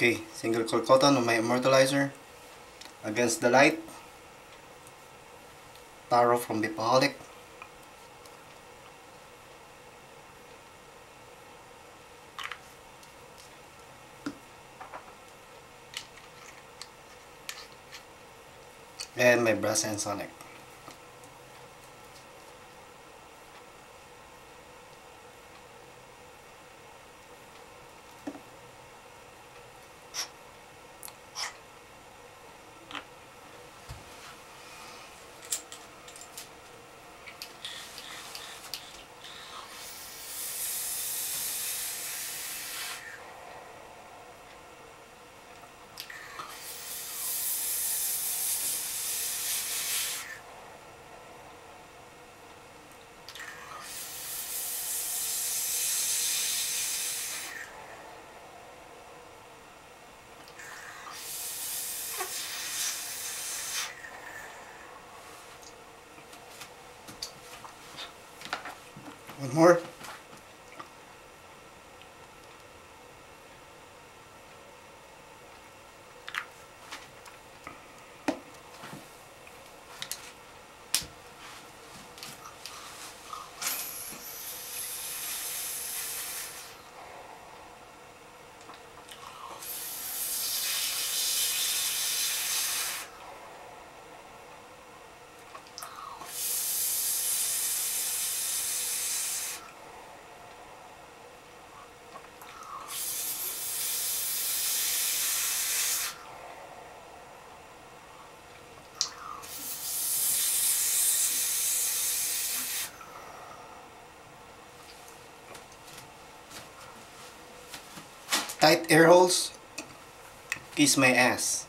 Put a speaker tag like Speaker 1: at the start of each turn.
Speaker 1: Okay, single coil cotton on my immortalizer. Against the light. Taro from Vapeoholic. And my brass Nzonic. One more. Tight air holes. Kiss my ass.